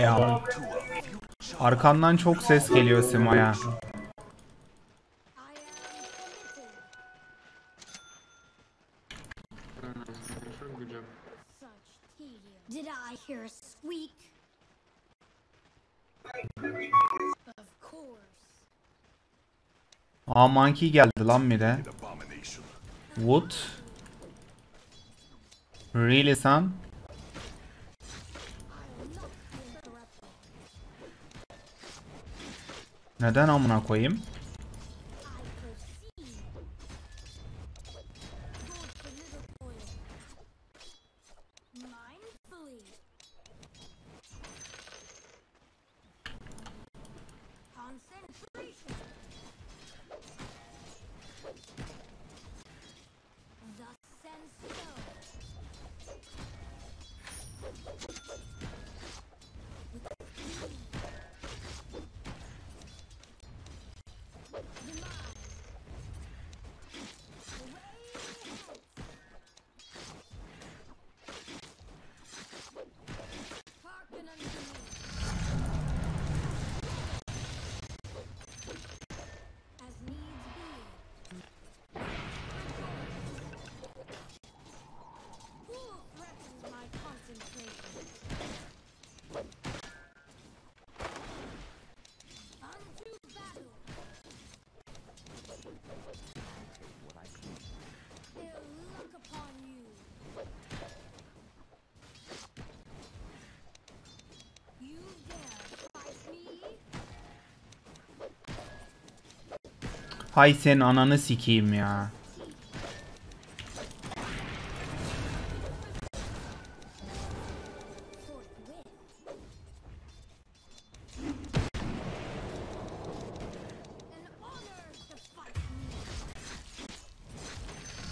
E Arkandan çok ses geliyor Sima'ya. Aa monkey geldi lan bir de. Wood. Really son? Neden amına koyayım? Hay sen ananı sikeyim ya.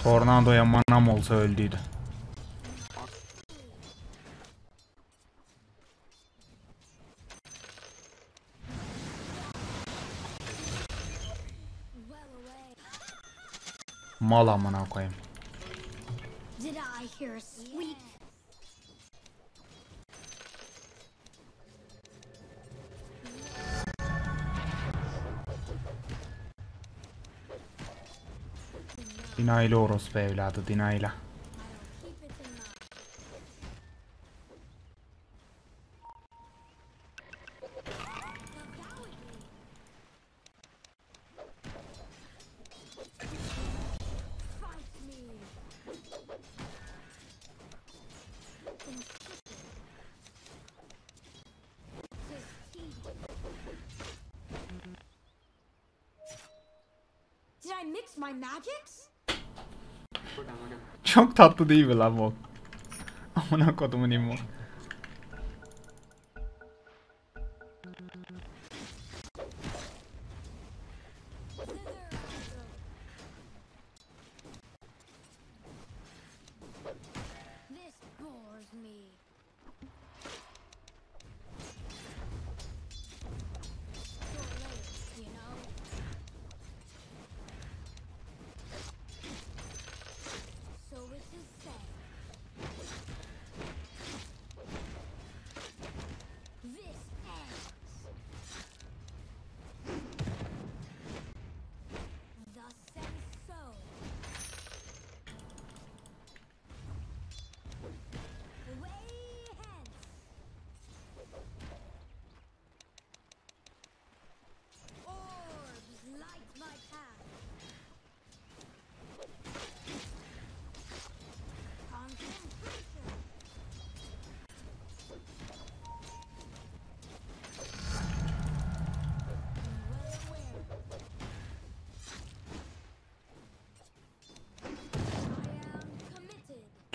Tornadoya manam olsa öldüydü. Mal amına koyayım. Dinayla orospu evladı Dinayla. Çok tatlı değil mi lan bu? Amına kodumun imu.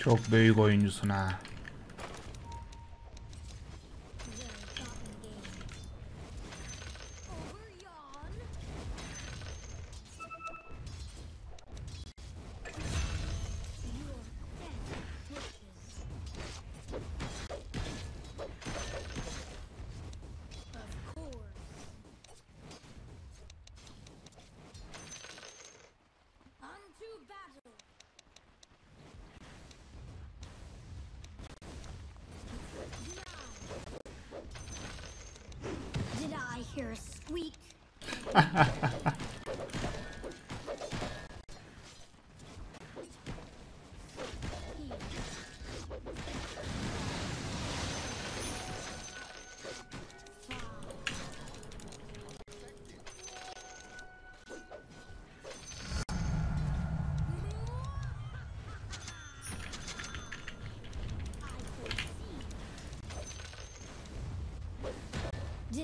Çok büyük oyuncusun ha.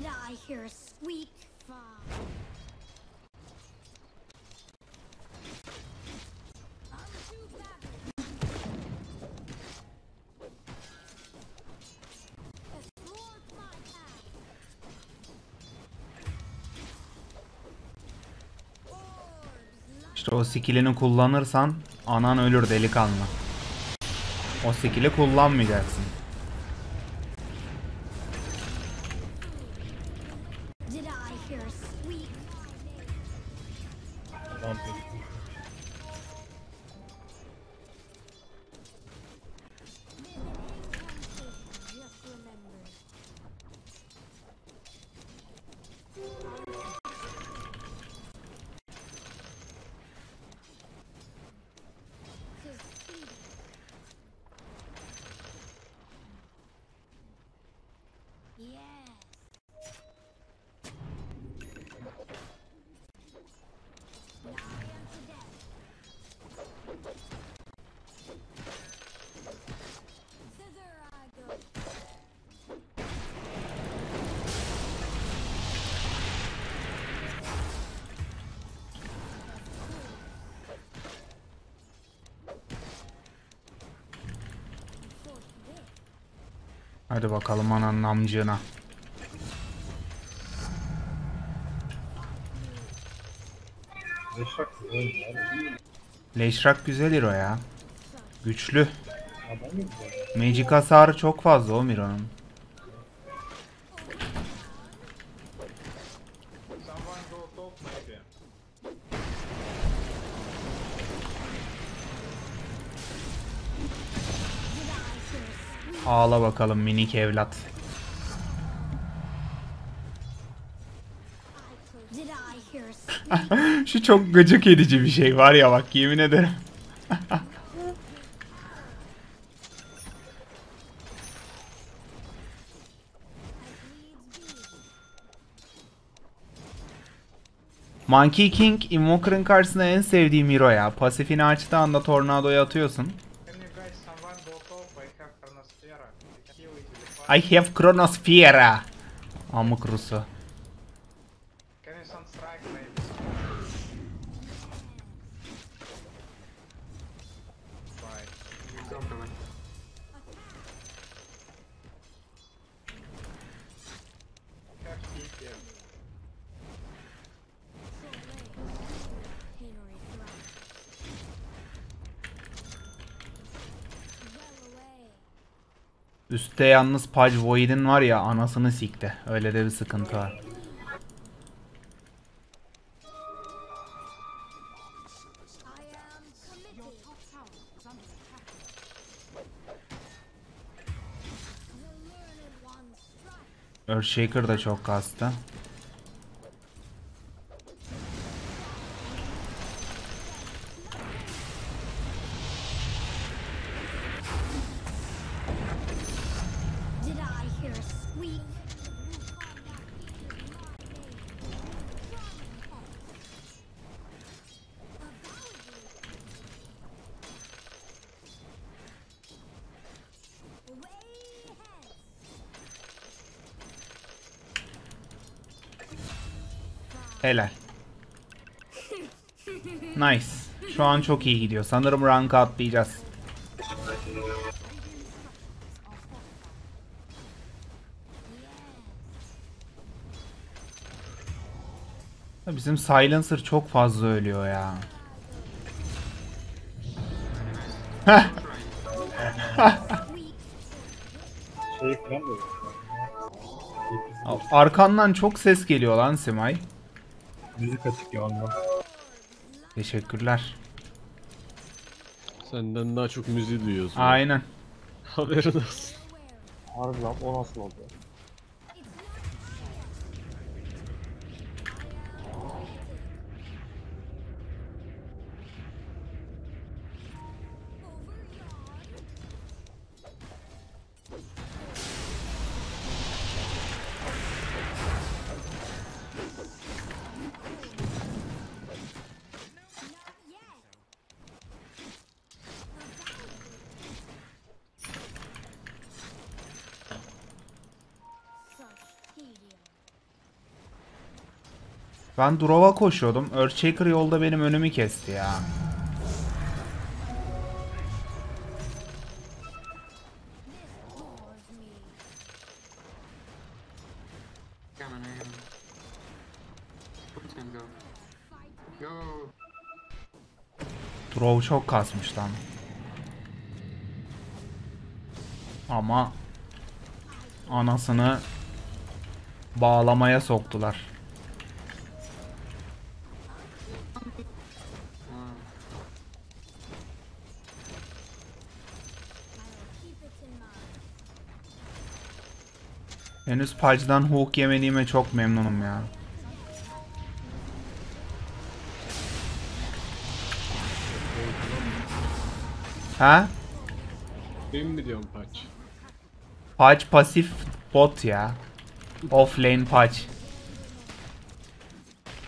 Did I hear a squeak? İşte o skillini kullanırsan anan ölür delikanlı. O skill'i kullanmayacaksın. Hadi bakalım ananın amcığına. Reşak güzel ya. Leşrak güzel hero ya. Güçlü. Magic hasarı çok fazla o Miro'nun. Ağla bakalım minik evlat. Şu çok gıcık edici bir şey var ya bak yemin ederim. Monkey King Invoker'ın karşısında en sevdiğim hero ya. Pasifini açtığı anda tornadoya atıyorsun. I have Chronosphere. Amık Rusu. Üste yalnız Page Void'in var ya anasını sikti. Öyle de bir sıkıntı var. Earthshaker da çok kastı. An çok iyi gidiyor. Sanırım rank atlayacağız. Bizim Silencer çok fazla ölüyor ya. Şey falan da yok. Arkandan çok ses geliyor lan Simay. Müzik açık ya ondan. Teşekkürler. Senden daha çok müziği duyuyoruz. Aynen. Haberin olsun. Harbi lan o nasıl oldu? Ben Drov'a koşuyordum. Earthshaker yolda benim önümü kesti ya. Drov çok kasmış lan. Ama anasını bağlamaya soktular. Henüz Pudge'dan hook yemediğime çok memnunum ya. Ha? Benim mi diyorum paç? Pudge pasif bot ya. Offlane Pudge.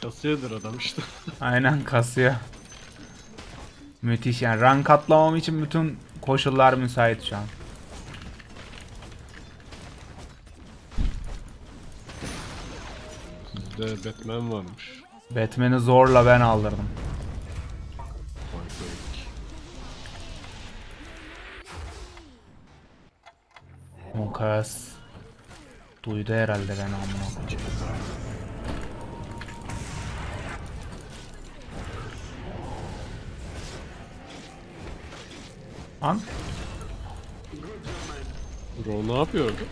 Kasıyadır adam işte. Aynen kasıyor. Müthiş yani. Rank atlamam için bütün koşullar müsait şu an. Sizde Batman varmış. Batman'i zorla ben aldırdım. Kız. Duydu herhalde beni amına. Lan Bro ne yapıyordu?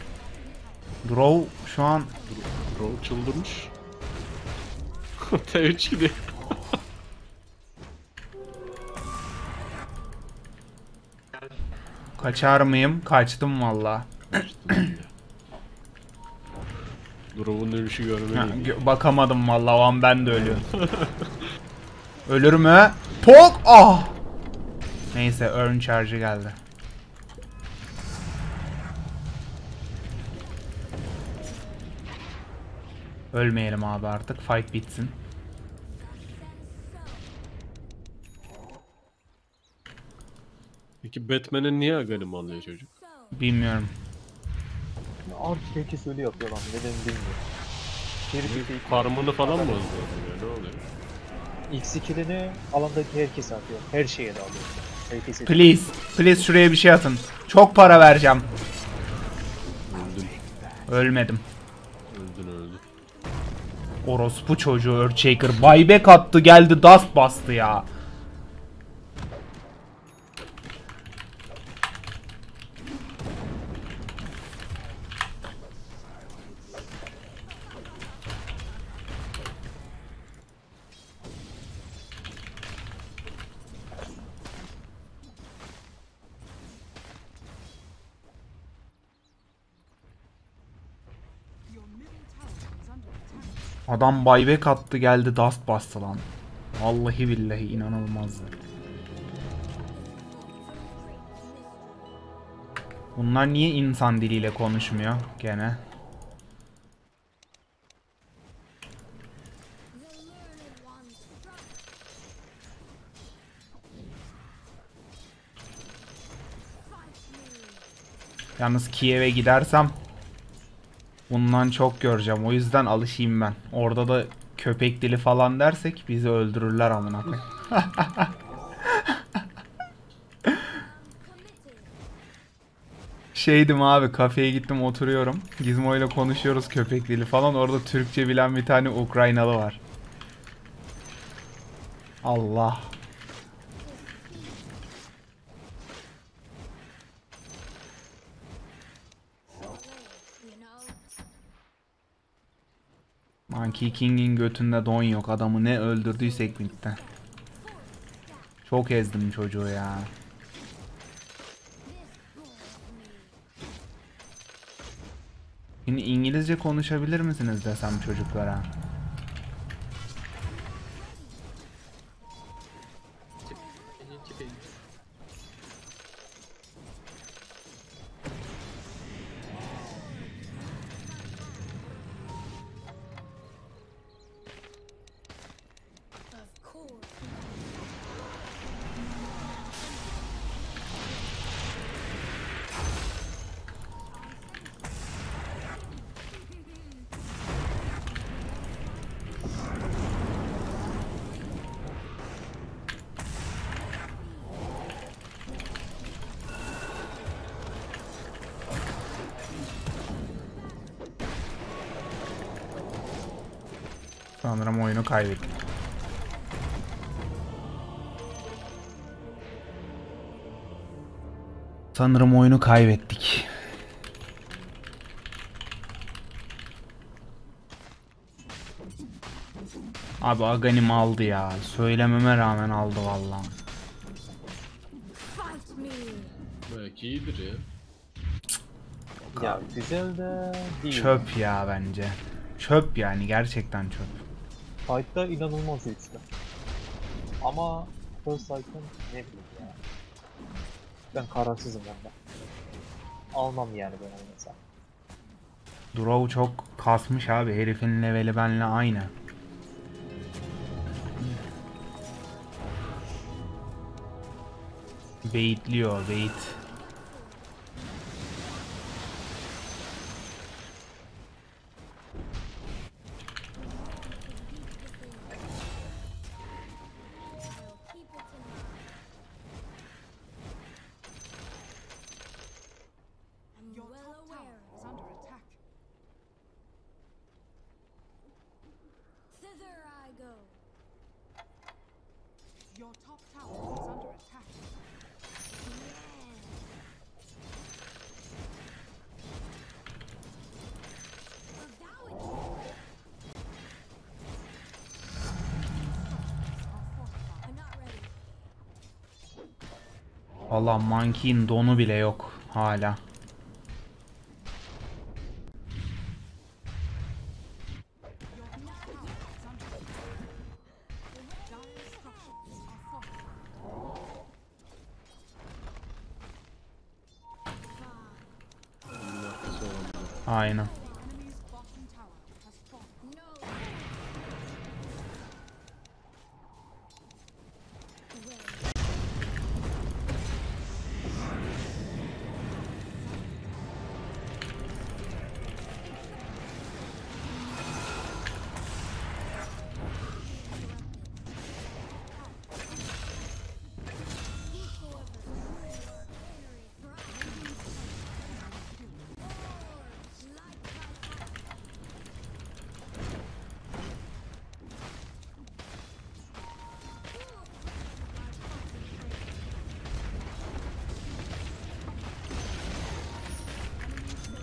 Drow şu an Bro çıldırmış. T3 gidiyor. kaçar mıyım? Kaçtım valla. Drov'un ölüşü görmeliyim. gö- bakamadım valla o an ben de ölüyorum. Ölür mü? Pok! Ah! Neyse earn charge'ı geldi. Ölmeyelim abi artık. Fight bitsin. Peki Batman'e niye aganim alıyor çocuk? Bilmiyorum. Artık herkes öyle yapıyor lan. Neden bilmiyorum. Herif ilk, Farmını falan mı özlüyor ya ne oluyor? ilk skillini alandaki herkes atıyor. Her şeye de alıyor. Herkes Please. Please şuraya bir şey atın. Çok para vereceğim. Öldün. Ölmedim. Orospu çocuğu Earthshaker. Buyback attı geldi dust bastı ya. Adam buyback attı geldi dust bastı lan. Vallahi billahi inanılmazdı. Bunlar niye insan diliyle konuşmuyor gene? Yalnız Kiev'e gidersem bundan çok göreceğim. O yüzden alışayım ben. Orada da köpek dili falan dersek bizi öldürürler amına koyayım. Şeydim abi kafeye gittim oturuyorum. Gizmo ile konuşuyoruz köpek dili falan. Orada Türkçe bilen bir tane Ukraynalı var. Allah. Monkey King'in götünde don yok. Adamı ne öldürdüysek bitti. Çok ezdim çocuğu ya. Şimdi İngilizce konuşabilir misiniz desem çocuklara? Sanırım oyunu kaybettik. Abi Aghanim aldı ya. Söylememe rağmen aldı vallahi. Belki iyidir ya. Ya güzel de değil. Çöp ya bence. Çöp yani gerçekten çöp. Fight'ta inanılmaz güçlü. Ama First Sight'ın ne bileyim ya. Ben kararsızım onda. Almam yani ben mesela. Drow çok kasmış abi. Herifin leveli benle aynı. Baitliyor, bait. Valla Monkey'in donu bile yok hala.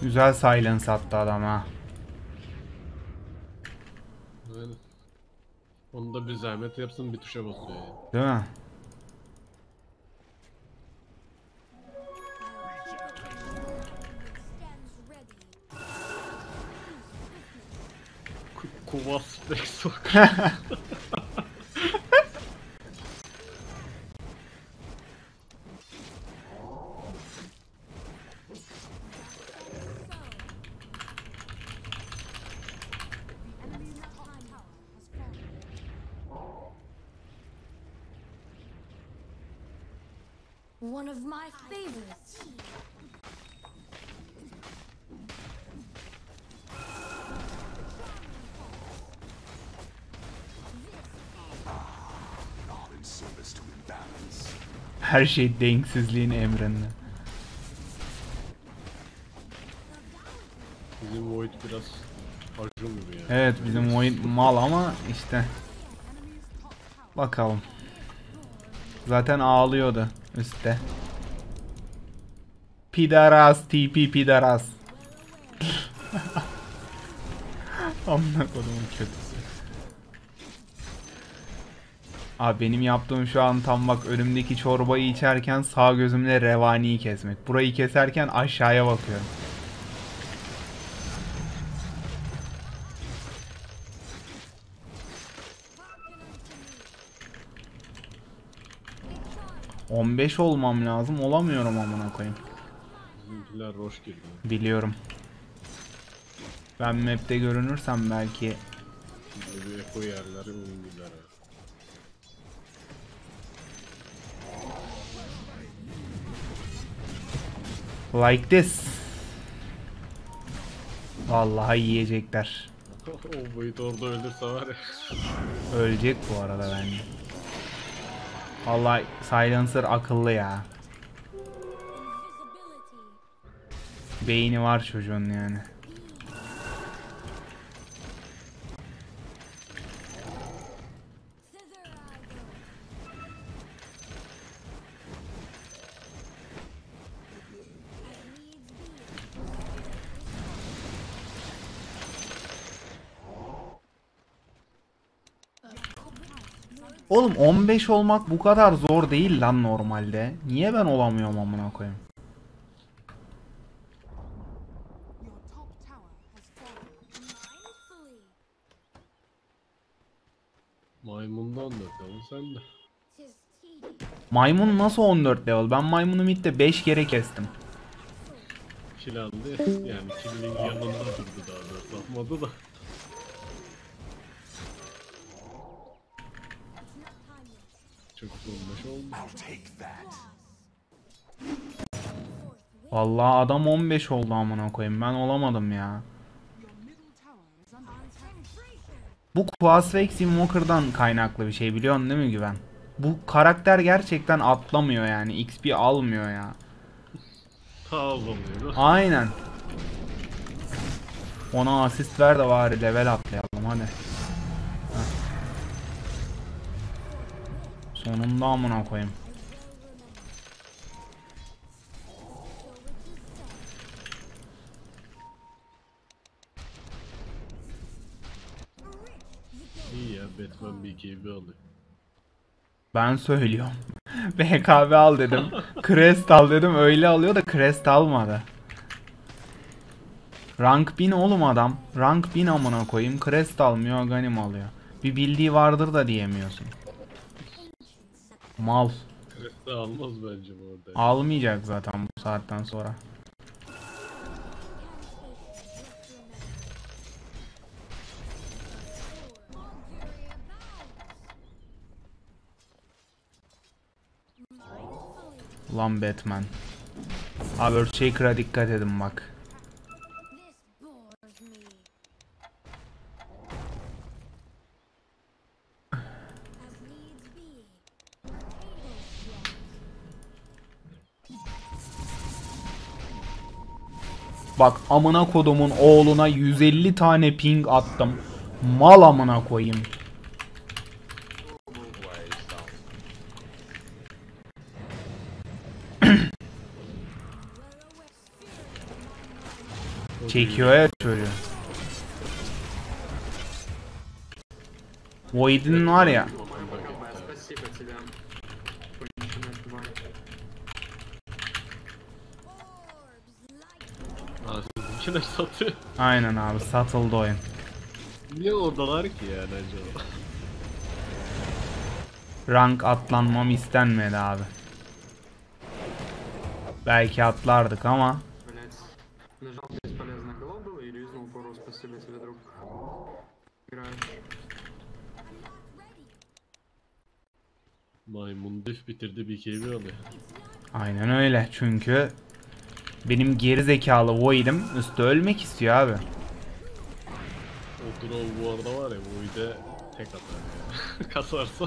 Güzel silence attı adam ha. Aynen. Onu da bir zahmet yapsın bir tuşa basıyor ya. Değil mi? Kuvas Bexok. The One of my favorites. Her şey denksizliğin emrinde. Bizim Void biraz acım gibi ya. Evet bizim oyun mal ama işte bakalım. Zaten ağlıyordu üstte. Pidaras TP pidaras. Amına kodumun kötüsü. Abi benim yaptığım şu an tam bak önümdeki çorbayı içerken sağ gözümle revaniyi kesmek. Burayı keserken aşağıya bakıyorum. 15 olmam lazım. Olamıyorum amına koyayım. Bizimkiler roş girdi. Biliyorum. Ben map'te görünürsem belki bir eko yerler ya. like this. Vallahi yiyecekler. o Void orada ölürse var ya. Ölecek bu arada bence. Vallahi Silencer akıllı ya. Beyni var çocuğun yani. Oğlum 15 olmak bu kadar zor değil lan normalde. Niye ben olamıyorum amına koyayım? Maymundan da tamam sen de. Tis tedious. Maymun nasıl 14 level? Ben maymunu midde 5 kere kestim. Kill aldı. Yani kill'in yanında durdu daha doğrusu. Atmadı da. Çok olmuş oldu. Vallahi adam 15 oldu amına koyayım. Ben olamadım ya. Bu Quasvex Invoker'dan kaynaklı bir şey biliyorsun değil mi Güven? Bu karakter gerçekten atlamıyor yani. XP almıyor ya. Ta oluyor. Aynen. Ona asist ver de bari level atlayalım hadi. Sonunda amına koyayım. İyi ya Batman bir KB alıyor. Ben söylüyorum. BKB al dedim. Crest al dedim. Öyle alıyor da Crest almadı. Rank 1000 oğlum adam. Rank 1000 amına koyayım. Crest almıyor, Ganim alıyor. Bir bildiği vardır da diyemiyorsun. Mal. Crest'i almaz bence bu arada. Almayacak zaten bu saatten sonra. Ulan Batman. Abi Earthshaker'a dikkat edin bak. Bak amına kodumun oğluna 150 tane ping attım. Mal amına koyayım. Çekiyor ya çocuğu. Void'in var ya. oyunda satıyor. Aynen abi satıldı oyun. Niye oradalar ki yani acaba? Rank atlanmam istenmedi abi. Belki atlardık ama. Maymun dif bitirdi bir keyfi alıyor. Aynen öyle çünkü benim geri zekalı Void'im üstü ölmek istiyor abi. O draw bu arada var ya bu ide tek atar ya. Kasarsa.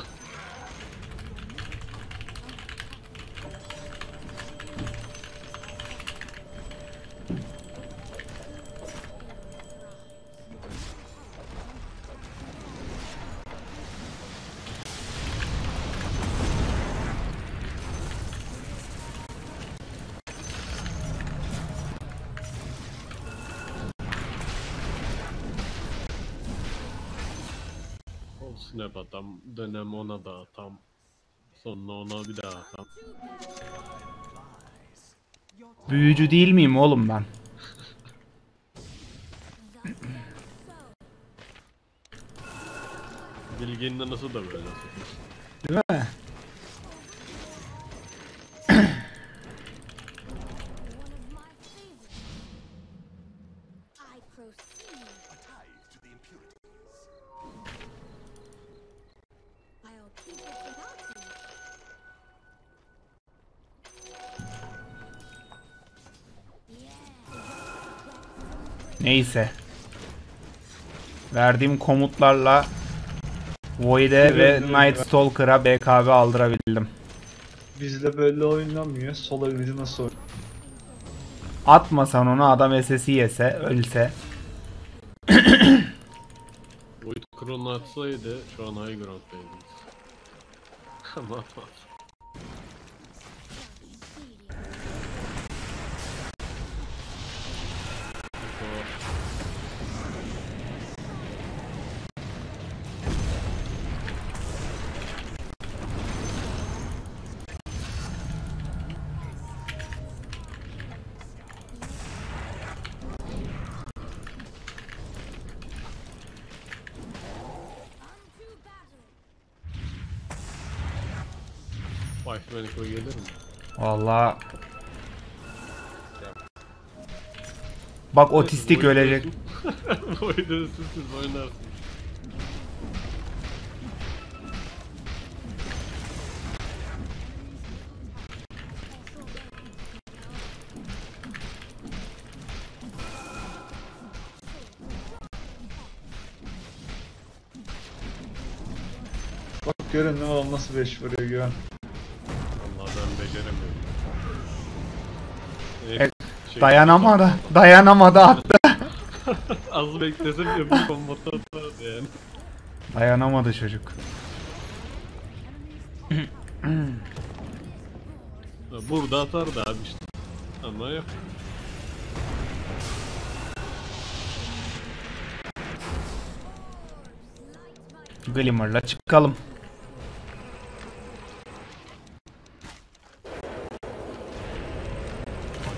O snap atam, dönem ona da atam. Sonra ona bir daha atam. Büyücü değil miyim oğlum ben? Bilge'nin nasıl da böyle. Değil mi? Neyse. Verdiğim komutlarla Void'e ve Night Stalker'a BKB aldırabildim. Bizde böyle oynanmıyor. Sol elimizi nasıl oynuyor? Atmasan onu adam SS'i yese, ölse. Void Chrono atsaydı şu an high ground'daydınız. Ama atmaz. Bak otistik ölecek. Void'e siz oynarsın. Bak görün ne oğlum nasıl 5 vuruyor güven. Dayanamadı. Dayanamadı attı. Az beklesem öbür kombatı atardı yani. Dayanamadı çocuk. Burada atardı abi işte. Ama yok. Glimmer'la çıkalım.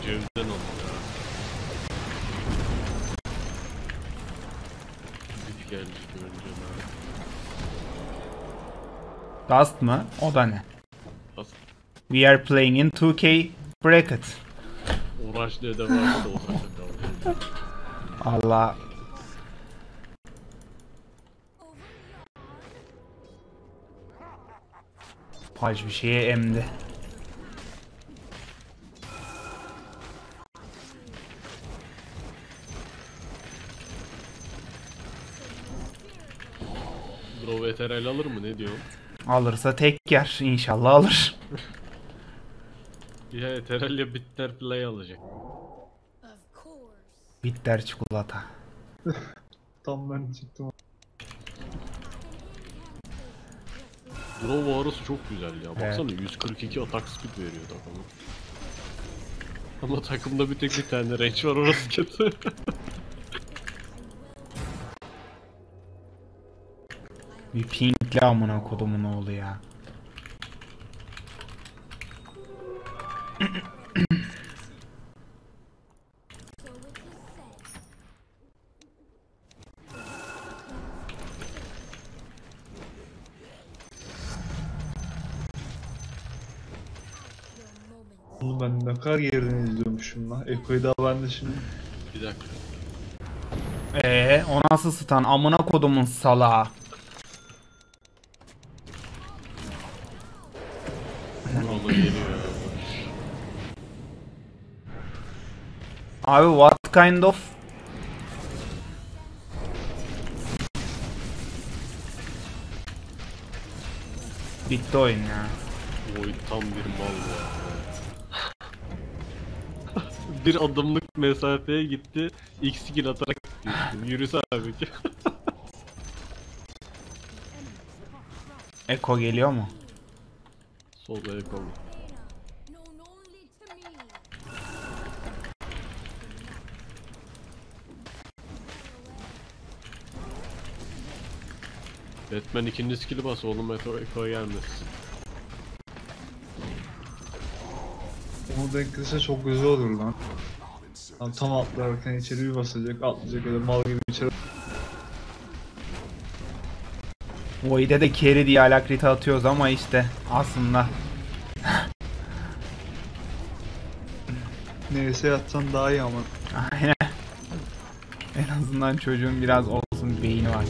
Cevizden oldu ya. Gelmişti önce. Dust mı? O da ne? As- We are playing in 2K bracket. Uğraş diye de uğraşa kaldı. Allah. Paç bir şeye emdi. Ethereal alır mı ne diyor? Alırsa tek yer. İnşallah alır. Ya Ethereal ya Bitter Play alacak. Bitter çikolata. Tam ben çıktım. Bro Varus çok güzel ya. Evet. Baksana 142 atak speed veriyor takıma. Ama takımda bir tek bir tane range var orası kötü. Bir pinkli amına kodumun oğlu ya. Oğlum ben ne kadar yerden izliyormuşum lan. Eko'yu da ben de şimdi. bir dakika. Ee, o nasıl stan? Amına kodumun salağı. Abi what kind of Bitti oyun ya. Void tam bir mal ya. bir adımlık mesafeye gitti. X skill atarak gitti. Yürüse abi ki. Eko geliyor mu? Solda yapalım. Known Batman ikinci skill'i bas oğlum Echo, Echo gelmez. Onu gelirse çok güzel olur lan. Lan tam atlarken içeri bir basacak, atlayacak öyle mal gibi içeri. Void'e de carry diye alakrita atıyoruz ama işte aslında Neyse yatsan daha iyi ama. aynen. En azından çocuğun biraz olsun beyni var.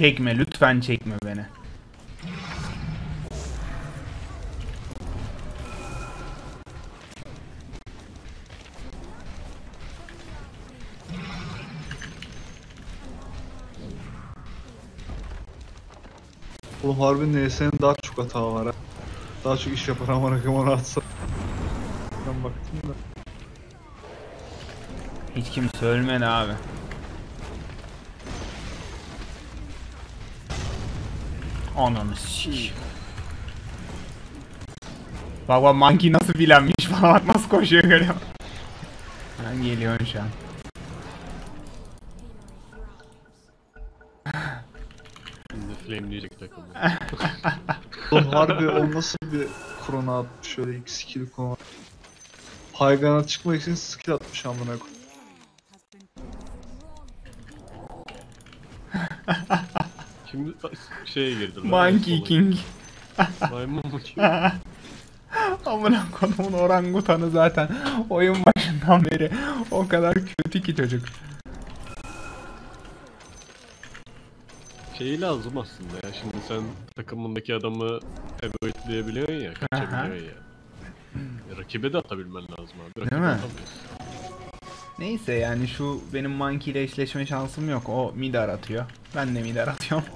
Çekme lütfen çekme beni. Oğlum harbi NS'nin daha çok hata var ha. Daha çok iş yapar ama rakam onu atsa. Ben baktım da. Hiç kimse ölmedi abi. Ananı sik. Bak bak monkey nasıl bilenmiş falan bak nasıl koşuyor görüyor. Ben geliyorum şu an. Şimdi flameleyecek takımı. Oğlum harbi o nasıl bir krona atmış şöyle iki skill konu. Haygan'a çıkmak için skill atmış amına koyayım. Şimdi şeye girdi. lan, Monkey. King. Maymun mu? Amına kodumun orangutanı zaten oyun başından beri o kadar kötü ki çocuk. Şeyi lazım aslında ya. Şimdi sen takımındaki adamı evoidleyebiliyorsun ya, kaçabiliyorsun ya. Rakibe de atabilmen lazım abi. Rakibe mi? atamıyorsun. Neyse yani şu benim Monkey ile eşleşme şansım yok. O midar atıyor. Ben de midar atıyorum.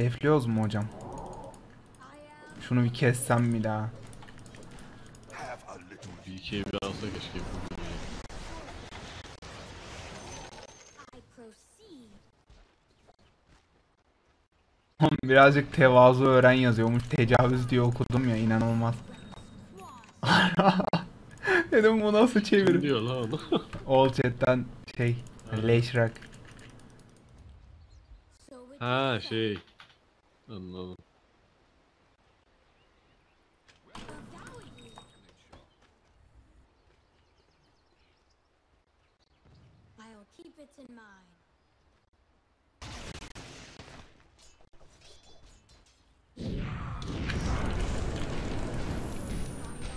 Defliyoruz mu hocam? Şunu bir kessem bir daha. Bir ikiye bir alsa keşke. Birazcık tevazu öğren yazıyormuş. Tecavüz diye okudum ya inanılmaz. Dedim bu nasıl Kim çevir? diyor lan onu? All chat'ten şey, Leşrak. Ha şey. Anladım. I'll keep it in mind.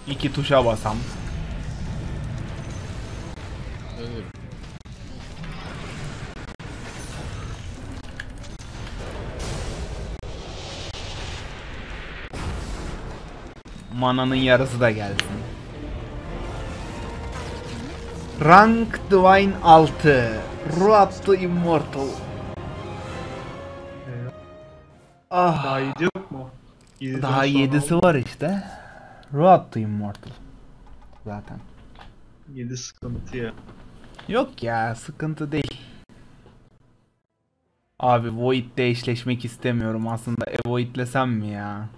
İki tuşa basam. Mananın yarısı da gelsin. Rank Divine 6. Road to Immortal. Ah, Daha iyi yok mu? Yediden daha 7'si var işte. Road to Immortal. Zaten. Yedi sıkıntı ya. Yok ya sıkıntı değil. Abi Void'le eşleşmek istemiyorum aslında. Evoid'lesem mi ya?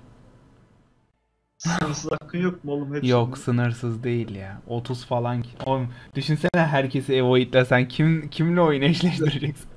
Sınırsız hakkın yok mu oğlum? Hepsinde. Yok sınırsız değil ya. 30 falan. Oğlum düşünsene herkesi Evoid'lesen kim kimle oyun eşleştireceksin?